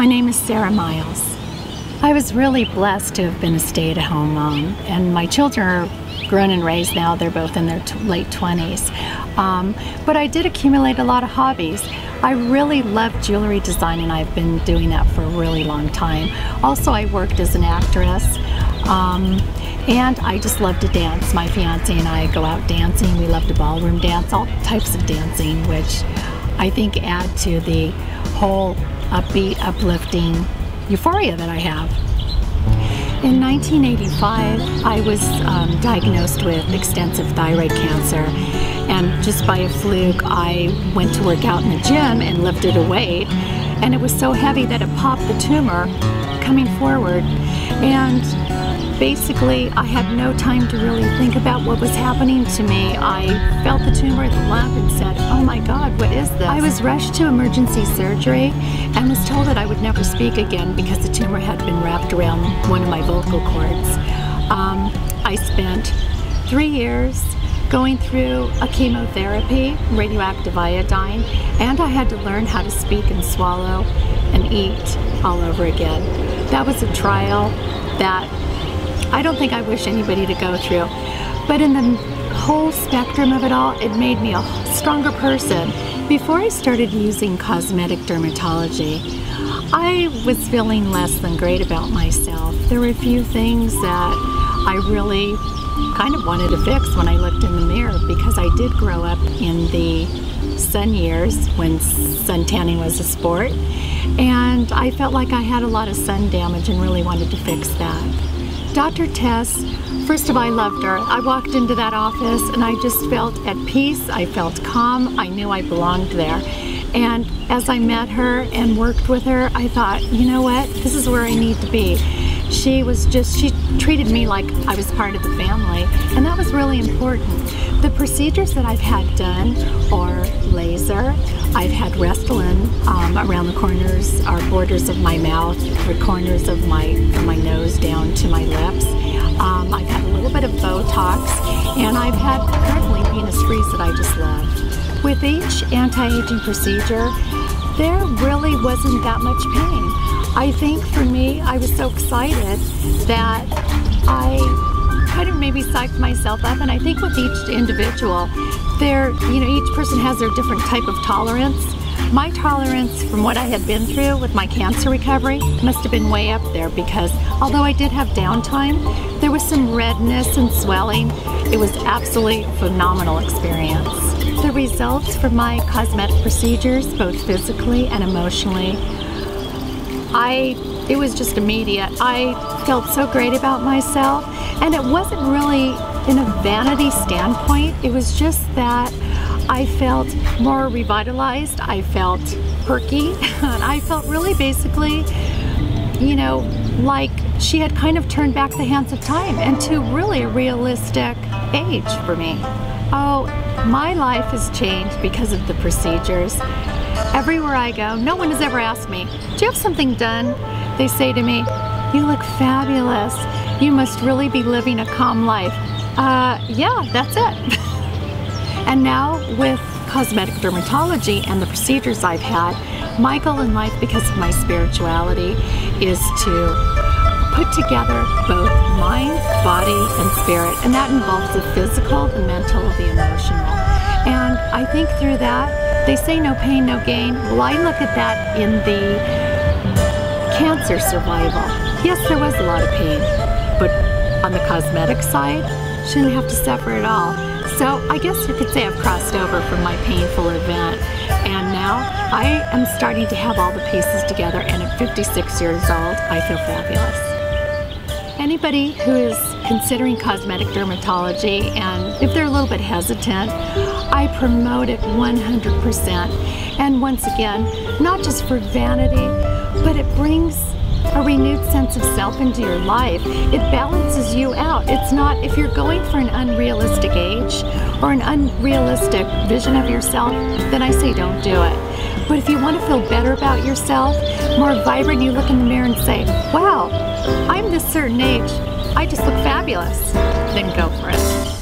My name is Sarah Miles. I was really blessed to have been a stay at home mom, and my children are grown and raised now. They're both in their late 20s. Um, but I did accumulate a lot of hobbies. I really love jewelry design, and I've been doing that for a really long time. Also, I worked as an actress. Um, and I just love to dance. My fiance and I go out dancing. We love to ballroom dance, all types of dancing, which I think add to the whole upbeat, uplifting euphoria that I have. In 1985, I was um, diagnosed with extensive thyroid cancer, and just by a fluke, I went to work out in the gym and lifted a weight, and it was so heavy that it popped the tumor coming forward. And basically I had no time to really think about what was happening to me. I felt the tumor in the lump and said, oh my God, what is this? I was rushed to emergency surgery and was told that I would never speak again because the tumor had been wrapped around one of my vocal cords. Um, I spent three years going through a chemotherapy, radioactive iodine, and I had to learn how to speak and swallow and eat all over again. That was a trial that I don't think I wish anybody to go through. But in the whole spectrum of it all, it made me a stronger person. Before I started using cosmetic dermatology, I was feeling less than great about myself. There were a few things that I really kind of wanted to fix when I looked in the mirror because I did grow up in the sun years when sun tanning was a sport and I felt like I had a lot of sun damage and really wanted to fix that. Dr. Tess, first of all, I loved her. I walked into that office and I just felt at peace. I felt calm. I knew I belonged there. And as I met her and worked with her, I thought, you know what? This is where I need to be. She was just, she treated me like I was part of the family. And that was really important. The procedures that I've had done are laser. I've had Restylane um, around the corners or borders of my mouth, the corners of my, from my nose down to my lips. Um, I've had a little bit of Botox, and I've had currently Venus Freeze that I just love. With each anti-aging procedure, there really wasn't that much pain. I think for me, I was so excited that I kind of maybe psyched myself up and I think with each individual there you know each person has their different type of tolerance. My tolerance from what I had been through with my cancer recovery must have been way up there because although I did have downtime there was some redness and swelling. It was absolutely phenomenal experience. The results from my cosmetic procedures both physically and emotionally I it was just immediate. I felt so great about myself and it wasn't really in a vanity standpoint. It was just that I felt more revitalized. I felt perky and I felt really basically, you know, like she had kind of turned back the hands of time and to really a realistic age for me. Oh, my life has changed because of the procedures. Everywhere I go, no one has ever asked me, do you have something done? They say to me, you look fabulous. You must really be living a calm life. Uh, yeah, that's it. and now with cosmetic dermatology and the procedures I've had, my goal in life because of my spirituality is to put together both mind, body, and spirit. And that involves the physical, the mental, the emotional. And I think through that, they say no pain, no gain. Well, I look at that in the cancer survival. Yes, there was a lot of pain, but on the cosmetic side, shouldn't have to suffer at all. So I guess you could say I've crossed over from my painful event and now I am starting to have all the pieces together and at 56 years old, I feel fabulous. Anybody who is considering cosmetic dermatology and if they're a little bit hesitant, I promote it 100%. And once again, not just for vanity, but it brings a renewed sense of self into your life. It balances you out. It's not, if you're going for an unrealistic age or an unrealistic vision of yourself, then I say don't do it. But if you want to feel better about yourself, more vibrant, you look in the mirror and say, wow, I'm this certain age. I just look fabulous. Then go for it.